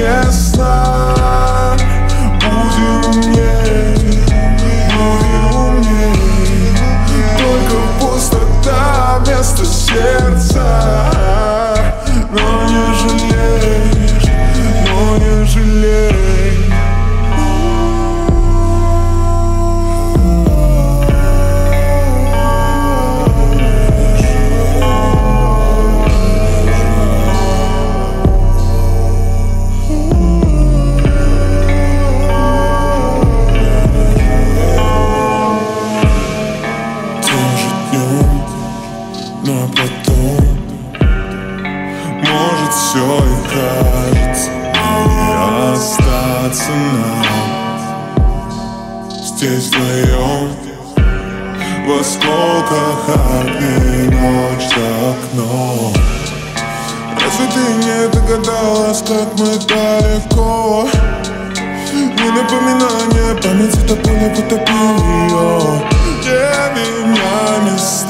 уместно Будем умней, будем умней Только пустота вместо сердца. Но не жалей, но не жалей но потом Может все и кажется И остаться нам Здесь вдвоем В осколках огней Ночь за окном. Разве ты не догадалась, как мы далеко? Не напоминание, память это поле потопил ее Где меня местами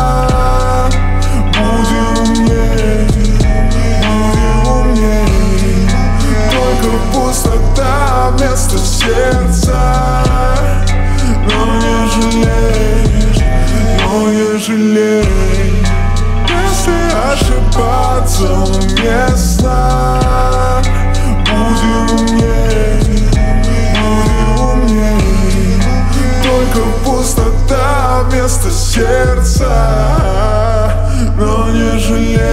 сердца Но не жалей, но не жалей Если ошибаться уместно Будем умней, будем умней Только пустота вместо сердца Но не жалей